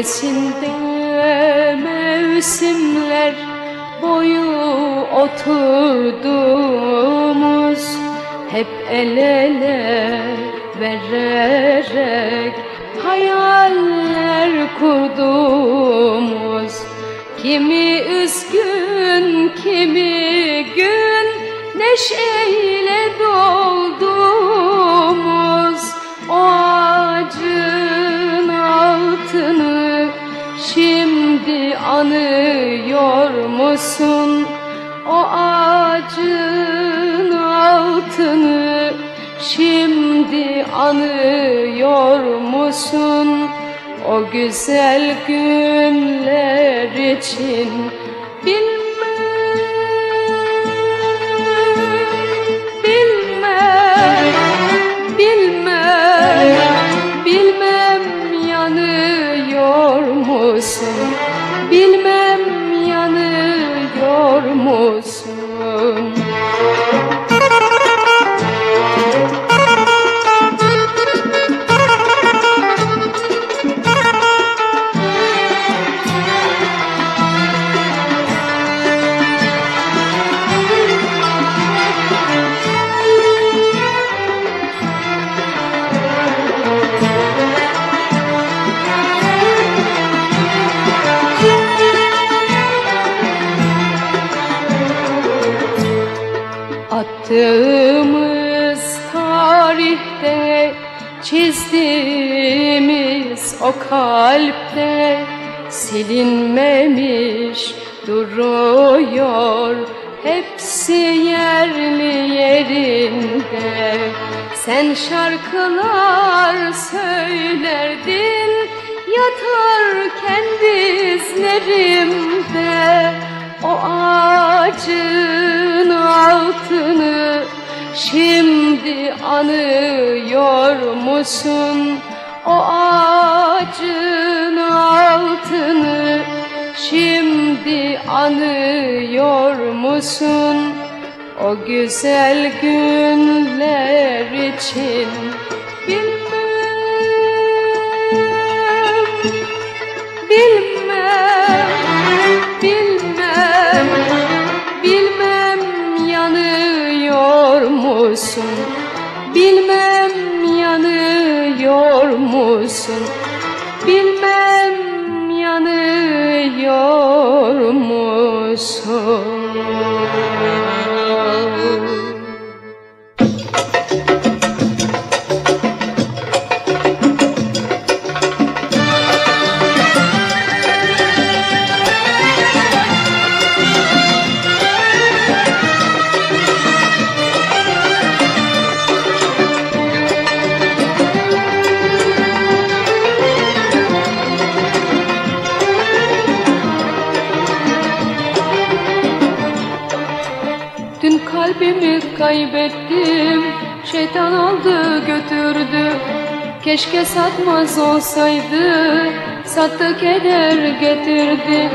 gölgesinde mevsimler boyu oturduğumuz hep el ele vererek hayaller kurduğumuz. Kimi üzgün kimi gün neşeyle dolduğumuz anıyor musun? O ağacın altını şimdi anıyor musun? O güzel günler için bilmem, Bilmem Attığımız tarihte çizdiğimiz o kalpte silinmemiş duruyor. Hepsi yerli yerinde. Sen şarkılar söylerdin yatarken dizlerimde o altını şimdi anıyor musun? O ağacın altını şimdi anıyor musun? O güzel günler için musun? Bilmem yanıyor musun? Kalbimi kaybettim. Şeytan aldı götürdü. Keşke satmaz olsaydı. Sattı keder getirdi.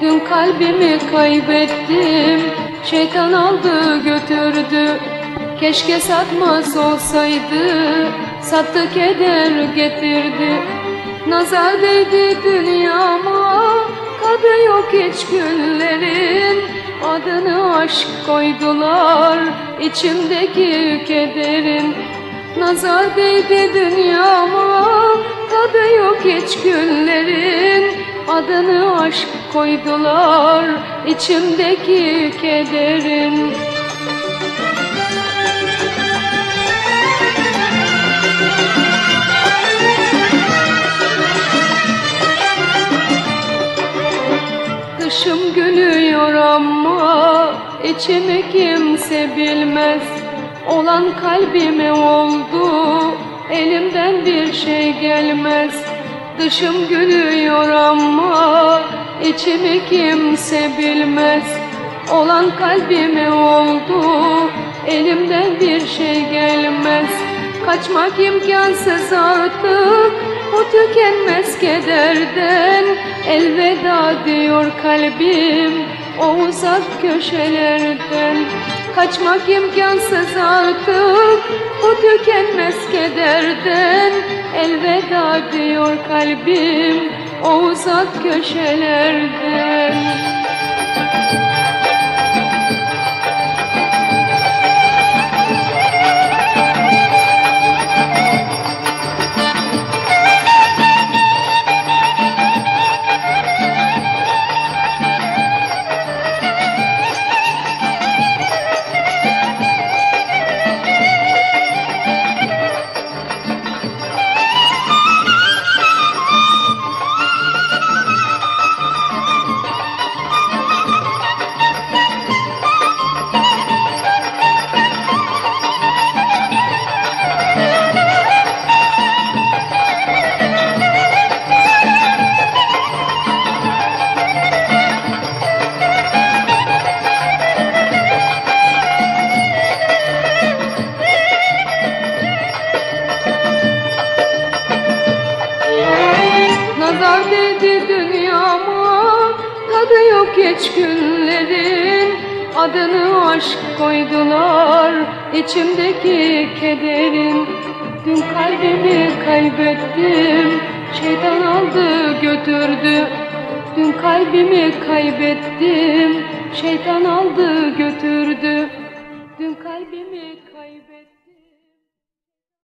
Dün kalbimi kaybettim. Şeytan aldı götürdü. Keşke satmaz olsaydı. Sattı keder getirdi. Nazar değdi dünyama. Tadı yok hiç günlerin Adını aşk koydular içimdeki kederin Nazar değdi dünyama Tadı yok hiç günlerin Adını aşk koydular içimdeki kederin içimi kimse bilmez. Olan kalbime oldu elimden bir şey gelmez. Dışım gülüyor ama içimi kimse bilmez. Olan kalbime oldu elimden bir şey gelmez. Kaçmak imkansız artık o tükenmez kederden. Elveda diyor kalbim o uzak köşelerden Kaçmak imkansız artık. O tükenmez kederden Elveda diyor kalbim. O uzak köşelerden Nazar değdi dünyama Tadı yok hiç günlerin Adını aşk koydular içimdeki kederin. Dün kalbimi kaybettim Şeytan aldı götürdü. Dün kalbimi kaybettim Şeytan aldı götürdü. Dün kalbimi